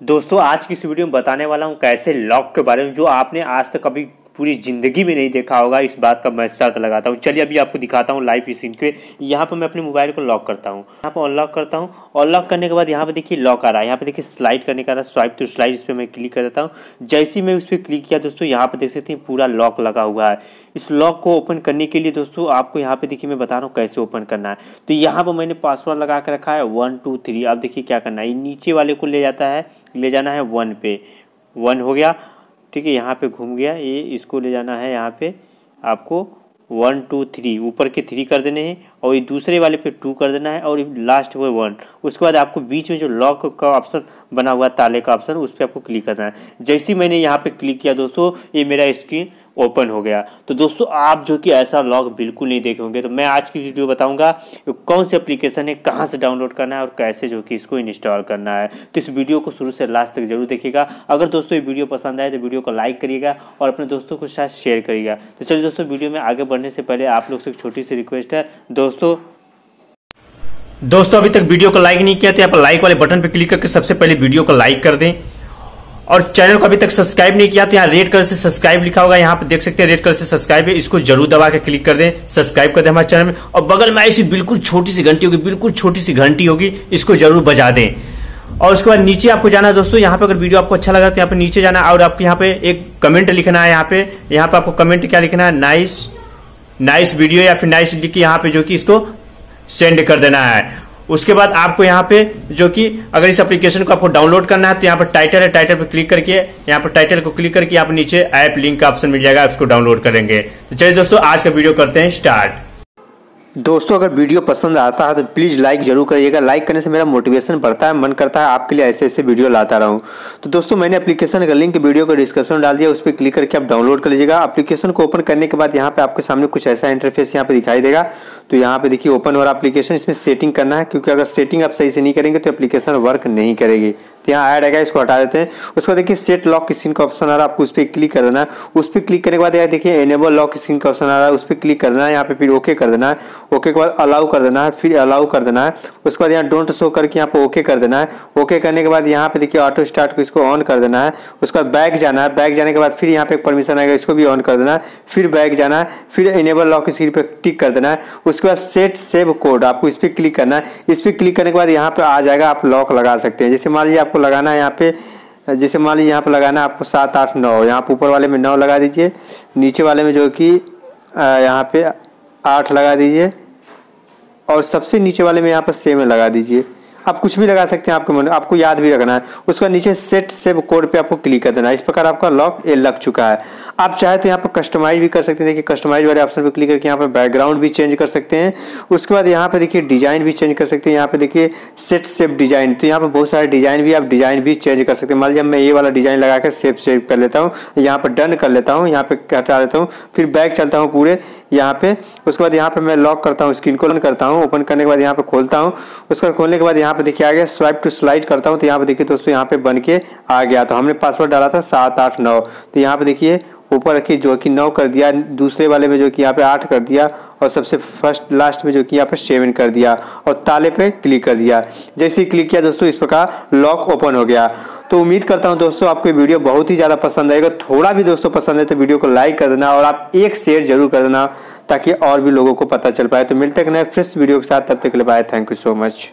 दोस्तों, आज की इस वीडियो में बताने वाला हूँ कैसे लॉक के बारे में, जो आपने आज तक कभी पूरी ज़िंदगी में नहीं देखा होगा। इस बात का मैं शर्त लगाता हूँ। चलिए अभी आपको दिखाता हूँ लाइव स्क्रीन पे यहाँ पर मैं अपने मोबाइल को लॉक करता हूँ। यहाँ पर अनलॉक करता हूँ अनलॉक करने के बाद यहाँ पर देखिए लॉक आ रहा है। यहाँ पर देखिए स्लाइड करने का रहा स्वाइप टू स्लाइड इस पर मैं क्लिक कर देता हूँ। जैसे ही मैं उस पर क्लिक किया दोस्तों, यहाँ पर देख सकते हैं पूरा लॉक लगा हुआ है। इस लॉक को ओपन करने के लिए दोस्तों, आपको यहाँ पे देखिए मैं बता रहा हूँ कैसे ओपन करना है। तो यहाँ पर मैंने पासवर्ड लगा कर रखा है वन टू थ्री अब देखिए क्या करना है। नीचे वाले को ले जाता है। ले जाना है वन पे। वन हो गया। ठीक है, यहाँ पे घूम गया, ये इसको ले जाना है यहाँ पे आपको वन टू थ्री ऊपर के थ्री कर देने हैं। और ये दूसरे वाले पे टू कर देना है और लास्ट पे वन उसके बाद आपको बीच में जो लॉक का ऑप्शन बना हुआ ताले का ऑप्शन उस पर आपको क्लिक करना है। जैसे मैंने यहाँ पे क्लिक किया दोस्तों, ये मेरा स्क्रीन ओपन हो गया। तो दोस्तों, आप जो कि ऐसा लॉक बिल्कुल नहीं देखे होंगे। तो मैं आज की वीडियो बताऊँगा, कौन सी एप्लीकेशन है, कहाँ से डाउनलोड करना है और कैसे जो कि इसको इंस्टॉल करना है। तो इस वीडियो को शुरू से लास्ट तक ज़रूर देखिएगा। अगर दोस्तों ये वीडियो पसंद आए तो वीडियो को लाइक करिएगा और अपने दोस्तों को साथ शेयर करिएगा। तो चलिए दोस्तों वीडियो में आगे बढ़ने से पहले आप लोग से एक छोटी सी रिक्वेस्ट है। दोस्तों दोस्तों। दोस्तों, अभी तक वीडियो को लाइक नहीं किया तो पर लाइक वाले बटन पर क्लिक करके सबसे पहले वीडियो को लाइक कर दें। और चैनल को अभी तक सब्सक्राइब नहीं किया तो यहाँ रेड कलर से सब्सक्राइब लिखा होगा। यहाँ पे देख सकते हैं रेड कलर से सब्सक्राइब है। इसको ज़रूर दबा के क्लिक कर दें। सब्सक्राइब कर दें हमारे चैनल में। और बगल में ऐसी बिल्कुल छोटी सी घंटी होगी, बिल्कुल छोटी सी घंटी होगी। इसको ज़रूर बजा दें। और उसके बाद नीचे आपको जाना है दोस्तों, यहाँ पे अगर वीडियो आपको अच्छा लगा तो यहाँ पे नीचे जाना और आपको यहाँ पे एक कमेंट लिखना है यहाँ पे। यहाँ पे आपको कमेंट क्या लिखना है? नाइस नाइस वीडियो या फिर नाइस लिख के यहाँ पे जो कि इसको सेंड कर देना है। उसके बाद आपको यहाँ पे जो कि अगर इस एप्लीकेशन को आपको डाउनलोड करना है तो यहाँ पर टाइटल है टाइटल पर क्लिक करके, यहाँ पर टाइटल को क्लिक करके आप नीचे ऐप लिंक का ऑप्शन मिल जाएगा उसको डाउनलोड करेंगे। तो चलिए दोस्तों, आज का वीडियो करते हैं स्टार्ट दोस्तों, अगर वीडियो पसंद आता है तो प्लीज़ लाइक ज़रूर करिएगा। लाइक करने से मेरा मोटिवेशन बढ़ता है, मन करता है, आपके लिए ऐसे ऐसे वीडियो लाता रहूँ। तो दोस्तों, मैंने एप्लीकेशन का लिंक वीडियो को डिस्क्रिप्शन में डाल दिया, उस पर क्लिक करके आप डाउनलोड कर लीजिएगा। एप्लीकेशन को ओपन करने के बाद यहाँ पे आपके सामने कुछ ऐसा इंटरफेस यहाँ पे दिखाई देगा। तो यहाँ पे देखिए ओपन हो रहा एप्लीकेशन इसमें सेटिंग करना है, क्योंकि अगर सेटिंग आप सही से नहीं करेंगे तो एप्लीकेशन वर्क नहीं करेगी। तो यहाँ ऐड आएगा, इसको हटा देते हैं। उसके बाद देखिए सेट लॉक स्क्रीन का ऑप्शन आ रहा है, आपको उस पर क्लिक कर देना है। उस पर क्लिक करने के बाद यहाँ देखिए एनेबल लॉक स्क्रीन का ऑप्शन आ रहा है, उस पर क्लिक कर देना है, यहाँ पे फिर ओके कर देना है। ओके के बाद अलाउ कर देना है, फिर अलाउ कर देना है। उसके बाद यहाँ डोंट शो करके यहाँ पे ओके कर देना है। ओके करने के बाद यहाँ पे देखिए ऑटो स्टार्ट को इसको ऑन कर देना है। उसके बाद बैक जाना है। बैक जाने के बाद फिर यहाँ पे परमिशन आएगा, इसको भी ऑन कर देना है। फिर बैक जाना है। फिर इनेबल लॉक स्क्रीन पर टिक कर देना है। उसके बाद सेट सेव कोड आपको इस पर क्लिक करना है। इस पर क्लिक करने के बाद यहाँ पर आ जाएगा, आप लॉक लगा सकते हैं। जैसे मान लीजिए आपको लगाना है यहाँ पे, जैसे मान लीजिए यहाँ पर लगाना है, आपको सात, आठ, नौ। यहाँ पर ऊपर वाले में नौ लगा दीजिए। नीचे वाले में जो कि यहाँ पे आठ लगा दीजिए। और सबसे नीचे वाले में यहाँ पर सेम लगा दीजिए। आप कुछ भी लगा सकते हैं आपके मन, आपको याद भी रखना है। उसके नीचे सेट सेव कोड पे आपको क्लिक कर देना है। इस प्रकार आपका लॉक ये लग चुका है। आप चाहे तो यहाँ पर कस्टमाइज भी कर सकते हैं। देखिए कस्टमाइज वाले ऑप्शन पे क्लिक करके यहाँ पर बैकग्राउंड भी चेंज कर सकते हैं। उसके बाद यहाँ पे देखिए डिज़ाइन भी चेंज कर सकते हैं। यहाँ पे देखिए सेट सेव डिज़ाइन तो यहाँ पर बहुत सारे डिज़ाइन भी आप डिज़ाइन भी चेंज कर सकते हैं। मान लीजिए, मैं ये वाला डिज़ाइन लगा कर सेव सेव कर लेता हूँ। यहाँ पर डन कर लेता हूँ। यहाँ पे हटा लेता हूँ। फिर बैक चलता हूँ पूरे। यहाँ पे, उसके बाद यहाँ पे मैं लॉक करता हूँ स्क्रीन को ओपन करता हूँ ओपन करने के बाद यहाँ पे खोलता हूँ, उसके बाद खोलने के बाद यहाँ पे देखिए आ गया स्वाइप टू स्लाइड करता हूँ तो यहाँ पे देखिए दोस्तों यहाँ पे बन के आ गया। तो हमने पासवर्ड डाला था सात आठ नौ। तो यहाँ पे देखिए ऊपर रखिए जो कि नौ कर दिया, दूसरे वाले में जो कि यहाँ पे आठ कर दिया और सबसे फ़र्स्ट लास्ट में जो कि यहाँ सेव इन कर दिया और ताले पे क्लिक कर दिया। जैसे ही क्लिक किया दोस्तों, इस प्रकार लॉक ओपन हो गया। तो उम्मीद करता हूँ दोस्तों, आपको वीडियो बहुत ही ज़्यादा पसंद आएगा। थोड़ा भी दोस्तों पसंद है तो वीडियो को लाइक कर देना और आप एक शेयर ज़रूर कर देना ताकि और भी लोगों को पता चल पाए। तो मिलते हैं नए फ्रेश वीडियो के साथ। तब तक के लिए bye thank you so much